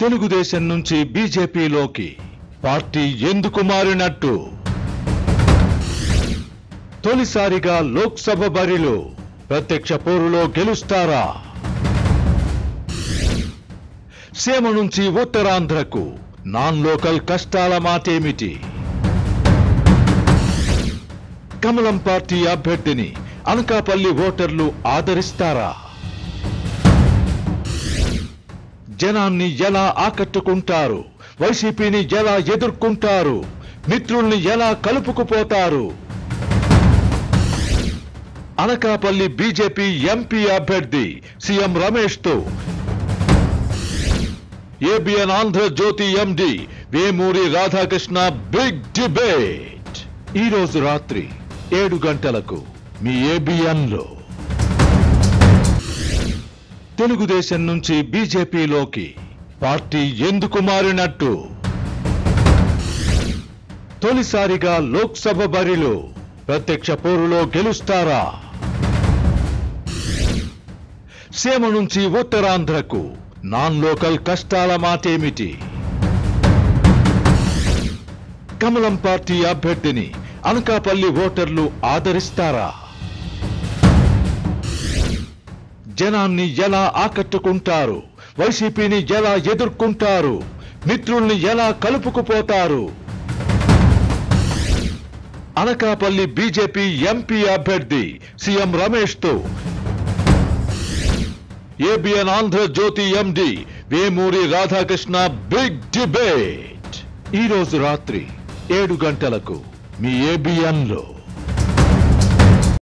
తెలుగుదేశం నుంచి బీజేపీలోకి పార్టీ ఎందుకు మారినట్టు? తొలిసారిగా లోక్సభ బరిలో ప్రత్యక్ష పోరులో గెలుస్తారా? సీమ నుంచి ఉత్తరాంధ్రకు నాన్ లోకల్ కష్టాల మాటేమిటి? కమలం పార్టీ అభ్యర్థిని అనకాపల్లి ఓటర్లు ఆదరిస్తారా? జనాన్ని ఎలా ఆకట్టుకుంటారు? వైసీపీని ఎలా ఎదుర్కొంటారు? మిత్రుల్ని ఎలా కలుపుకుపోతారు? అనకాపల్లి బీజేపీ ఎంపీ అభ్యర్థి CM రమేష్తో ABN Andhrajyothy MD Vemuri Radhakrishna big debate. ఈరోజు రాత్రి ఏడు గంటలకు మీ ఏబిఎన్లో. తెలుగుదేశం నుంచి బీజేపీలోకి పార్టీ ఎందుకు మారినట్టు? తొలిసారిగా లోక్సభ బరిలో ప్రత్యక్ష పోరులో గెలుస్తారా? సీమ నుంచి ఉత్తరాంధ్రకు నాన్ లోకల్ కష్టాల మాటేమిటి? కమలం పార్టీ అభ్యర్థిని అనకాపల్లి ఓటర్లు ఆదరిస్తారా? జనాన్ని ఎలా ఆకట్టుకుంటారు? వైసీపీని ఎలా ఎదుర్కొంటారు? మిత్రుల్ని ఎలా కలుపుకుపోతారు? అనకాపల్లి బీజేపీ ఎంపీ అభ్యర్థి CM రమేష్తో ABN Andhrajyothy MD Vemuri Radhakrishna big debate. ఈరోజు రాత్రి ఏడు గంటలకు మీ ఏబిఎన్లో